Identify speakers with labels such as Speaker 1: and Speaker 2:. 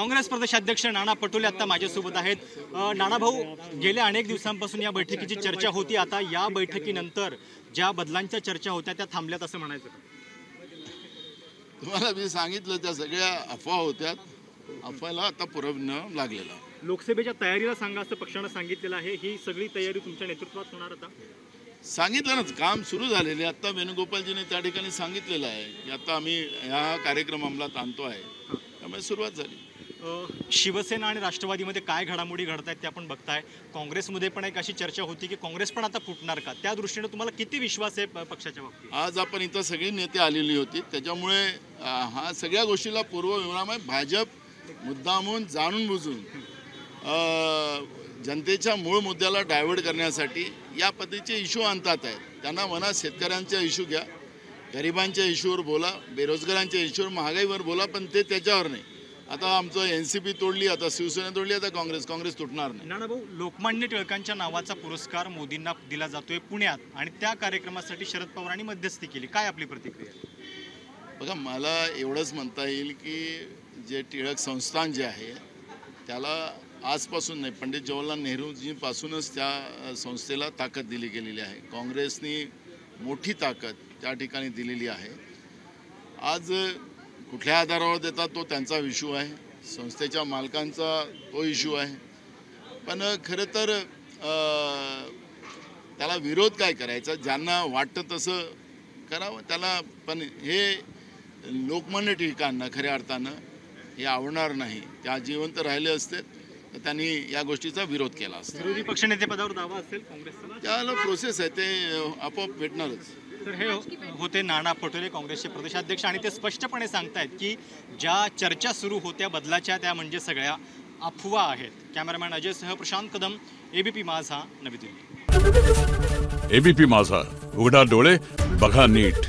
Speaker 1: काँग्रेस प्रदेशाध्यक्ष नाना पटोले आता माझ्यासोबत आहेत. नाना भाऊ गेल्या अनेक दिवसांपासून या बैठकीची चर्चा होती. आता या बैठकीनंतर ज्या बदलांच्या चर्चा होत्या त्या थांबल्यात असं म्हणायचं?
Speaker 2: तुम्हाला मी सांगितलं त्या सगळ्या अफवा होत्या. अफवाला आता पुरवणं लागलेलं.
Speaker 1: लोकसभेच्या तयारीला सांगा असं पक्षानं सांगितलेलं आहे. ही सगळी तयारी तुमच्या नेतृत्वात होणार आता?
Speaker 2: सांगितलं ना काम सुरू झालेले. आता वेणुगोपालजीने त्या ठिकाणी सांगितलेलं आहे की आता आम्ही ह्या कार्यक्रम अंमलात आणतो आहे. त्यामुळे सुरुवात झाली.
Speaker 1: शिवसेना आणि राष्ट्रवादीमध्ये काय घडामोडी घडत आहेत ते आपण बघताय. काँग्रेसमध्ये पण एक अशी चर्चा होती की काँग्रेस पण आता फुटणार का? त्या दृष्टीने तुम्हाला किती विश्वास आहे प- पक्षाच्या बाबतीत?
Speaker 2: आज आपण इथं सगळी नेते आलेली होती. त्याच्यामुळे हा सगळ्या गोष्टीला पूर्वविराम आहे. भाजप मुद्दामून जाणून बुजून जनतेच्या मूळ मुद्द्याला डायव्हर्ट करण्यासाठी या पद्धतीचे इशू आणतात आहेत. त्यांना म्हणा शेतकऱ्यांचा इशू घ्या. गरिबांच्या इश्यूवर बोला बेरोजगारांच्या इश्यूवर महागाईवर बोला पण ते त्याच्यावर नाही. आता आमचं एन सी पी तोडली आता शिवसेना तोडली आता काँग्रेस काँग्रेस तुटणार नाही.
Speaker 1: नाना भाऊ लोकमान्य टिळकांच्या नावाचा पुरस्कार मोदींना दिला जातोय पुण्यात आणि त्या कार्यक्रमासाठी शरद पवारांनी मध्यस्थी केली. काय आपली प्रतिक्रिया?
Speaker 2: बघा मला एवढंच म्हणता येईल की जे टिळक संस्थान जे आहे त्याला आजपासून नाही पंडित जवाहरलाल नेहरूजीपासूनच त्या संस्थेला ताकद दिली गेलेली आहे. काँग्रेसनी मोठी ताकद त्या ठिकाणी दिलेली आहे. आज कुठल्या आधारावर देतात तो त्यांचा इश्यू आहे. संस्थेच्या मालकांचा तो इश्यू आहे. पण खरं तर त्याला विरोध काय करायचा? ज्यांना वाटतं तसं करावं त्याला पण हे लोकमान्य टिळकांना खऱ्या अर्थानं हे आवडणार नाही. त्या जिवंत राहिले असते तर त्यांनी या गोष्टीचा विरोध केला असता.
Speaker 1: विरोधी पक्षनेतेपदावर दावा असेल काँग्रेसचा?
Speaker 2: त्याला प्रोसेस आहे ते आपोआप भेटणारच.
Speaker 1: तर हे होते नाना पटोले काँग्रेसचे प्रदेशाध्यक्ष. आणि ते स्पष्टपणे सांगतायत की ज्या चर्चा सुरू होत्या बदलाच्या त्या म्हणजे सगळ्या अफवा आहेत. कॅमेरामॅन अजयसह प्रशांत कदम एबीपी माझा नवी दिल्ली.
Speaker 3: एबीपी माझा. उघडा डोळे बघा नीट.